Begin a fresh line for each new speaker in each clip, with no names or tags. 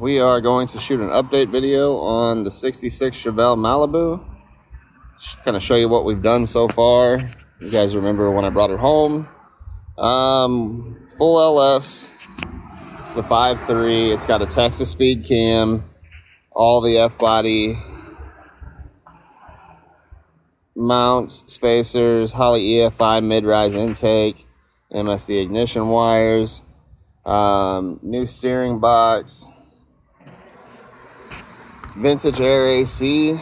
we are going to shoot an update video on the 66 Chevelle Malibu. Just kind of show you what we've done so far. You guys remember when I brought her home. Um, full LS. It's the 5.3. It's got a Texas speed cam. All the F-body mounts, spacers, Holley EFI mid-rise intake, MSD ignition wires, um, new steering box, vintage air AC,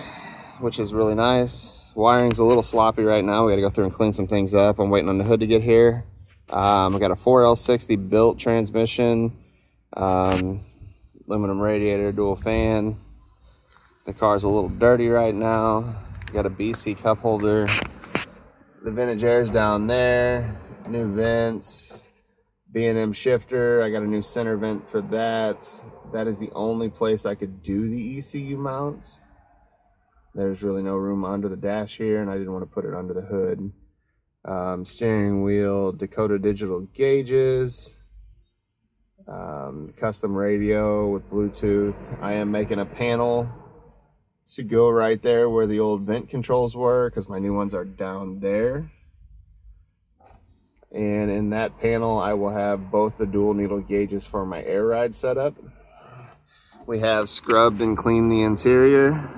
which is really nice. Wiring's a little sloppy right now. We got to go through and clean some things up. I'm waiting on the hood to get here. Um, I got a 4L60 built transmission, um, aluminum radiator, dual fan. The car's a little dirty right now. Got a BC cup holder. The vintage air's down there. New vents. B&M shifter. I got a new center vent for that. That is the only place I could do the ECU mounts. There's really no room under the dash here, and I didn't want to put it under the hood. Um, steering wheel, Dakota digital gauges, um, custom radio with Bluetooth. I am making a panel to go right there where the old vent controls were because my new ones are down there. And in that panel, I will have both the dual needle gauges for my air ride setup. We have scrubbed and cleaned the interior.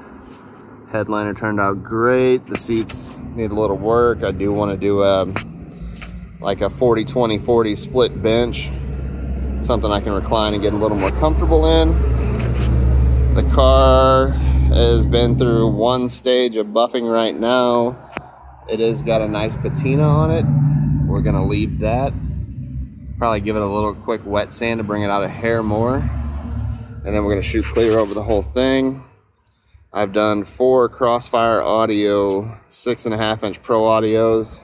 Headliner turned out great. The seats need a little work. I do want to do a, like a 40, 20, 40 split bench. Something I can recline and get a little more comfortable in. The car has been through one stage of buffing right now. It has got a nice patina on it. We're gonna leave that. Probably give it a little quick wet sand to bring it out a hair more. And then we're gonna shoot clear over the whole thing. I've done four Crossfire Audio six and a half inch Pro Audios.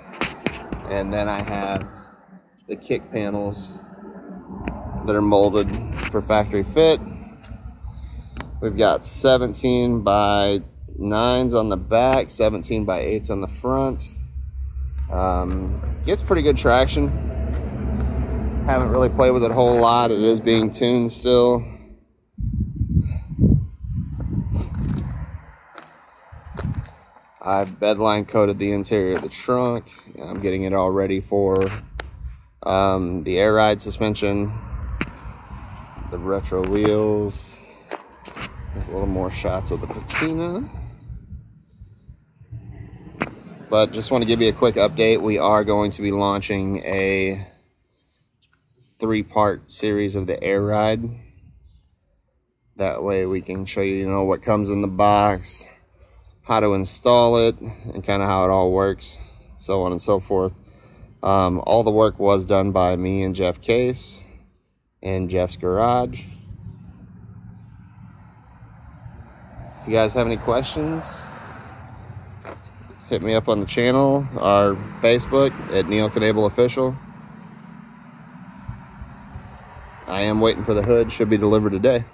And then I have the kick panels that are molded for factory fit. We've got 17 by 9s on the back, 17 by 8s on the front. Um, gets pretty good traction. Haven't really played with it a whole lot. It is being tuned still. I've bedline coated the interior of the trunk. I'm getting it all ready for um, the air ride suspension, the retro wheels, there's a little more shots of the patina. But just want to give you a quick update. We are going to be launching a three-part series of the air ride. That way we can show you, you know, what comes in the box, how to install it, and kind of how it all works, so on and so forth. Um, all the work was done by me and Jeff Case in Jeff's garage. If you guys have any questions, hit me up on the channel, our Facebook at Neal Knebel Official. I am waiting for the hood, should be delivered today.